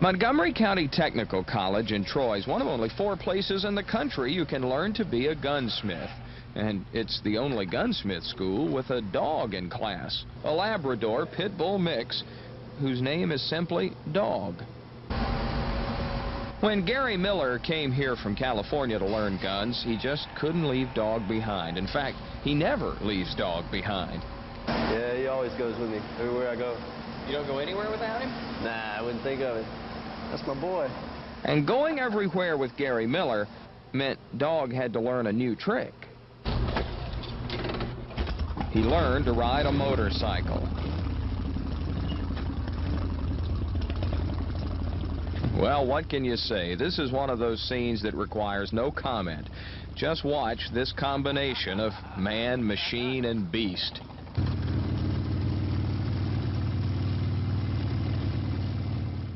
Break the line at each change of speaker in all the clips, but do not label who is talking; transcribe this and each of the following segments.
Montgomery County Technical College in Troy is one of only four places in the country you can learn to be a gunsmith. And it's the only gunsmith school with a dog in class, a Labrador Pit Bull mix, whose name is simply Dog. When Gary Miller came here from California to learn guns, he just couldn't leave Dog behind. In fact, he never leaves Dog behind.
Yeah, he always goes with me everywhere I go.
You don't go anywhere without him?
Nah, I wouldn't think of it. That's my boy.
And going everywhere with Gary Miller meant Dog had to learn a new trick. He learned to ride a motorcycle. Well, what can you say? This is one of those scenes that requires no comment. Just watch this combination of man, machine, and beast.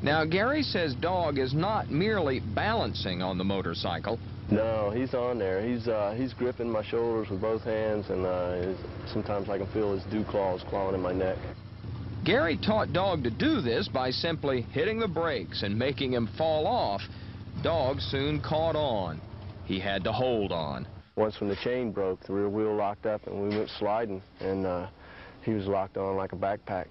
Now, Gary says Dog is not merely balancing on the motorcycle.
No, he's on there. He's uh, he's gripping my shoulders with both hands, and uh, sometimes I can feel his dew claws clawing in my neck.
Gary taught Dog to do this by simply hitting the brakes and making him fall off. Dog soon caught on. He had to hold on.
Once when the chain broke, the rear wheel locked up and we went sliding, and uh, he was locked on like a backpack.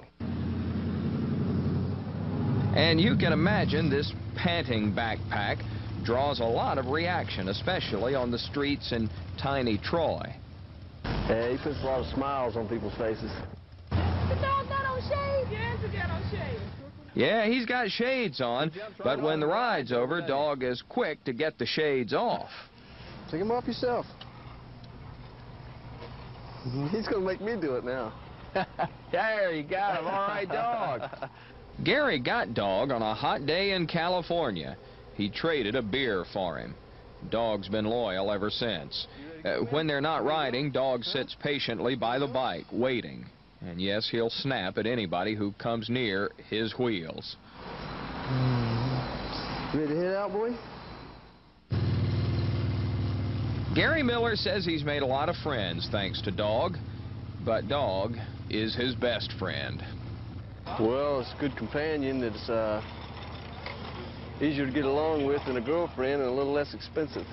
And you can imagine this panting backpack draws a lot of reaction, especially on the streets in tiny Troy.
Yeah, he puts a lot of smiles on people's faces. The dog's not on shade! Yes, we got on shade.
Yeah, he's got shades on, but when the ride's over, Dog is quick to get the shades off.
Take them off yourself. He's going to make me do it now.
there, you got him. All right, Dog. Gary got Dog on a hot day in California. He traded a beer for him. Dog's been loyal ever since. Uh, when they're not riding, Dog sits patiently by the bike, waiting. And yes, he'll snap at anybody who comes near his wheels.
Ready to head out, boy?
Gary Miller says he's made a lot of friends thanks to Dog, but Dog is his best friend.
Well, it's a good companion that's uh, easier to get along with than a girlfriend and a little less expensive.